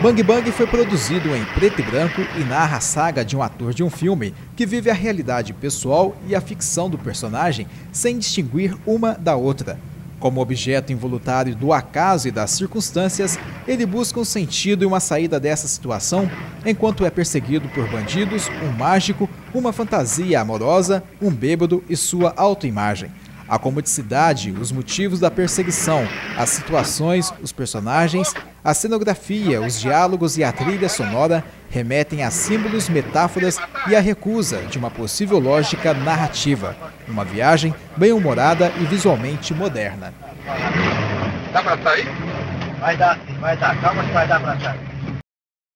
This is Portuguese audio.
Bang Bang foi produzido em preto e branco e narra a saga de um ator de um filme que vive a realidade pessoal e a ficção do personagem sem distinguir uma da outra. Como objeto involuntário do acaso e das circunstâncias, ele busca um sentido e uma saída dessa situação, enquanto é perseguido por bandidos, um mágico, uma fantasia amorosa, um bêbado e sua autoimagem. A comodicidade, os motivos da perseguição, as situações, os personagens, a cenografia, os diálogos e a trilha sonora remetem a símbolos, metáforas e a recusa de uma possível lógica narrativa. Uma viagem bem-humorada e visualmente moderna. Dá pra sair? Vai dar sim, vai dar. Calma que vai dar pra sair.